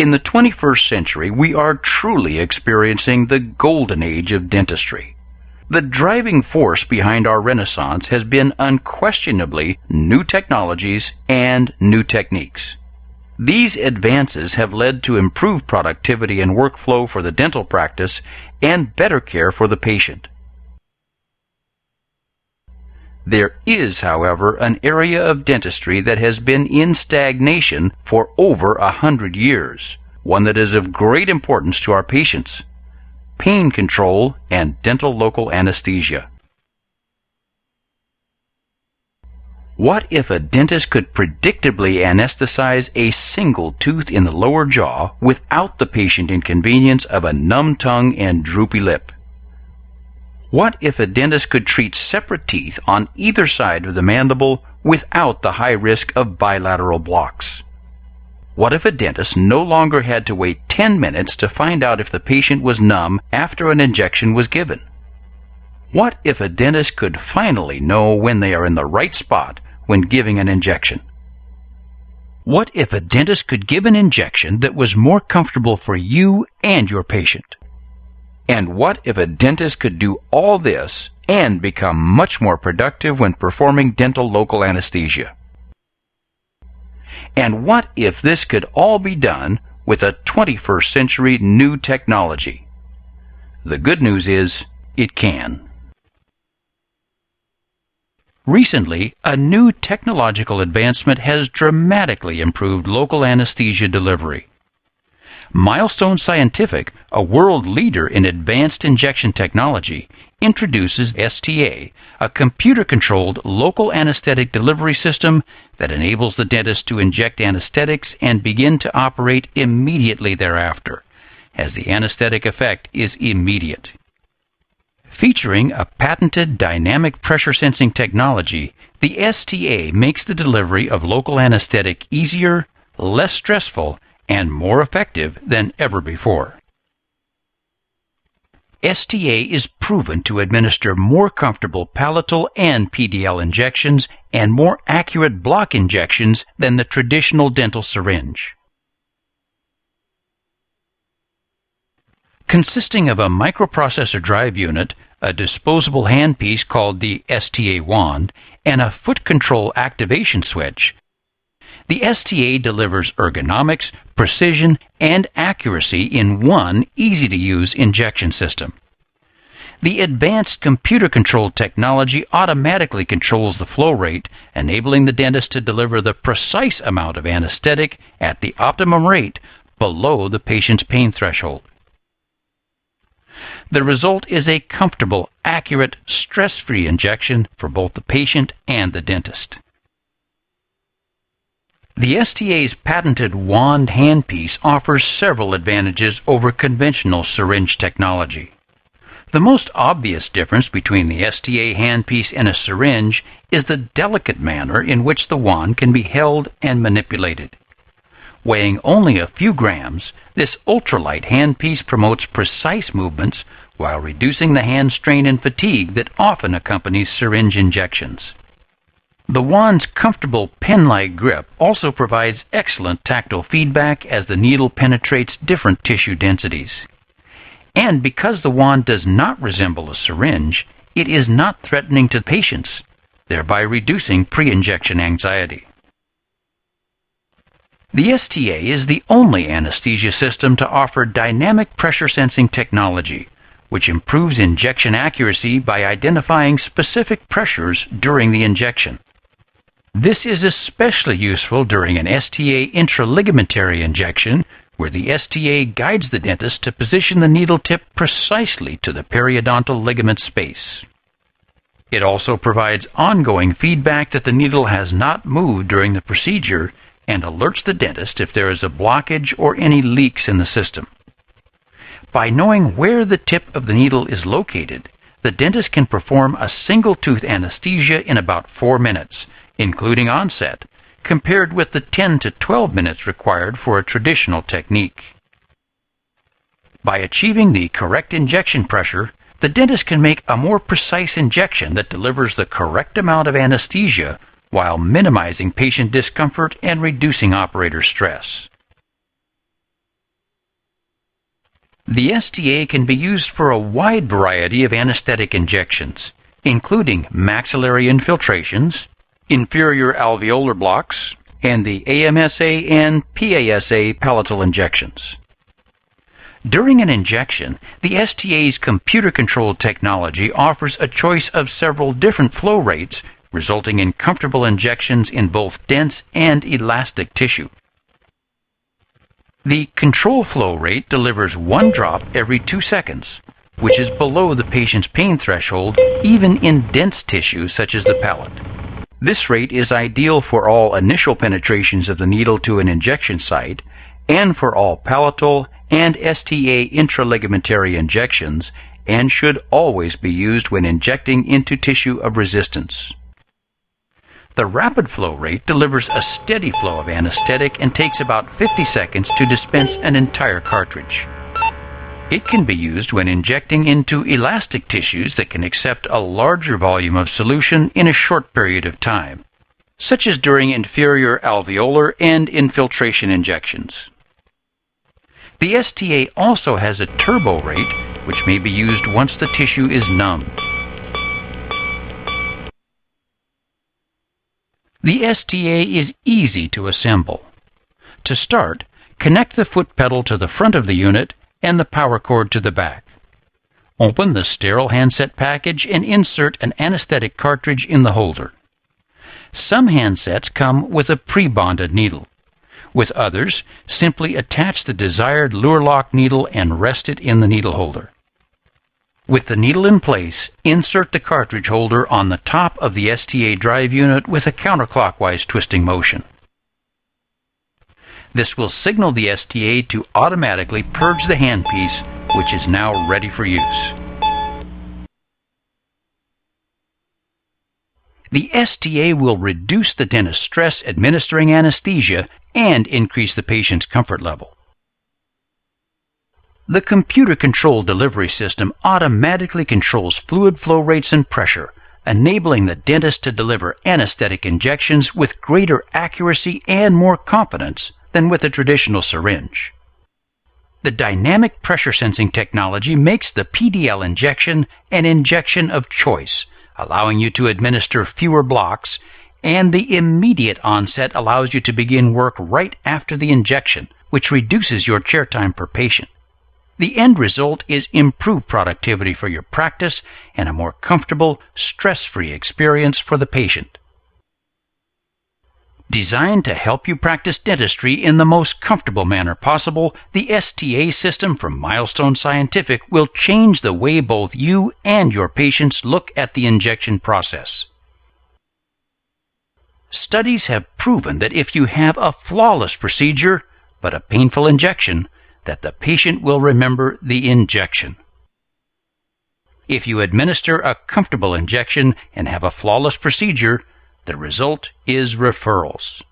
In the 21st century, we are truly experiencing the golden age of dentistry. The driving force behind our renaissance has been unquestionably new technologies and new techniques. These advances have led to improved productivity and workflow for the dental practice and better care for the patient. There is, however, an area of dentistry that has been in stagnation for over a hundred years, one that is of great importance to our patients pain control and dental local anesthesia. What if a dentist could predictably anesthetize a single tooth in the lower jaw without the patient inconvenience of a numb tongue and droopy lip? What if a dentist could treat separate teeth on either side of the mandible without the high risk of bilateral blocks? What if a dentist no longer had to wait 10 minutes to find out if the patient was numb after an injection was given? What if a dentist could finally know when they are in the right spot when giving an injection? What if a dentist could give an injection that was more comfortable for you and your patient? And what if a dentist could do all this and become much more productive when performing dental local anesthesia? And what if this could all be done with a 21st century new technology? The good news is it can. Recently, a new technological advancement has dramatically improved local anesthesia delivery. Milestone Scientific, a world leader in advanced injection technology, introduces STA, a computer controlled local anesthetic delivery system that enables the dentist to inject anesthetics and begin to operate immediately thereafter, as the anesthetic effect is immediate. Featuring a patented dynamic pressure sensing technology, the STA makes the delivery of local anesthetic easier, less stressful, and more effective than ever before. STA is proven to administer more comfortable palatal and PDL injections and more accurate block injections than the traditional dental syringe. Consisting of a microprocessor drive unit, a disposable handpiece called the STA wand, and a foot control activation switch, the STA delivers ergonomics, precision, and accuracy in one easy to use injection system. The advanced computer controlled technology automatically controls the flow rate, enabling the dentist to deliver the precise amount of anesthetic at the optimum rate below the patient's pain threshold. The result is a comfortable, accurate, stress free injection for both the patient and the dentist. The STA's patented wand handpiece offers several advantages over conventional syringe technology. The most obvious difference between the STA handpiece and a syringe is the delicate manner in which the wand can be held and manipulated. Weighing only a few grams, this ultralight handpiece promotes precise movements while reducing the hand strain and fatigue that often accompanies syringe injections. The wand's comfortable pen-like grip also provides excellent tactile feedback as the needle penetrates different tissue densities. And because the wand does not resemble a syringe, it is not threatening to patients, thereby reducing pre-injection anxiety. The STA is the only anesthesia system to offer dynamic pressure sensing technology, which improves injection accuracy by identifying specific pressures during the injection. This is especially useful during an STA intraligamentary injection, where the STA guides the dentist to position the needle tip precisely to the periodontal ligament space. It also provides ongoing feedback that the needle has not moved during the procedure and alerts the dentist if there is a blockage or any leaks in the system. By knowing where the tip of the needle is located, the dentist can perform a single tooth anesthesia in about four minutes including onset, compared with the 10 to 12 minutes required for a traditional technique. By achieving the correct injection pressure, the dentist can make a more precise injection that delivers the correct amount of anesthesia while minimizing patient discomfort and reducing operator stress. The STA can be used for a wide variety of anesthetic injections, including maxillary infiltrations, inferior alveolar blocks, and the AMSA and PASA palatal injections. During an injection, the STA's computer-controlled technology offers a choice of several different flow rates, resulting in comfortable injections in both dense and elastic tissue. The control flow rate delivers one drop every two seconds, which is below the patient's pain threshold even in dense tissue such as the palate. This rate is ideal for all initial penetrations of the needle to an injection site and for all palatal and STA intraligamentary injections and should always be used when injecting into tissue of resistance. The rapid flow rate delivers a steady flow of anesthetic and takes about 50 seconds to dispense an entire cartridge. It can be used when injecting into elastic tissues that can accept a larger volume of solution in a short period of time, such as during inferior alveolar and infiltration injections. The STA also has a turbo rate, which may be used once the tissue is numb. The STA is easy to assemble. To start, connect the foot pedal to the front of the unit and the power cord to the back. Open the sterile handset package and insert an anesthetic cartridge in the holder. Some handsets come with a pre-bonded needle. With others, simply attach the desired luer lock needle and rest it in the needle holder. With the needle in place, insert the cartridge holder on the top of the STA drive unit with a counterclockwise twisting motion. This will signal the STA to automatically purge the handpiece, which is now ready for use. The STA will reduce the dentist's stress administering anesthesia and increase the patient's comfort level. The computer-controlled delivery system automatically controls fluid flow rates and pressure, enabling the dentist to deliver anesthetic injections with greater accuracy and more confidence than with a traditional syringe. The dynamic pressure sensing technology makes the PDL injection an injection of choice, allowing you to administer fewer blocks, and the immediate onset allows you to begin work right after the injection, which reduces your chair time per patient. The end result is improved productivity for your practice and a more comfortable, stress-free experience for the patient. Designed to help you practice dentistry in the most comfortable manner possible, the STA system from Milestone Scientific will change the way both you and your patients look at the injection process. Studies have proven that if you have a flawless procedure, but a painful injection, that the patient will remember the injection. If you administer a comfortable injection and have a flawless procedure, the result is referrals.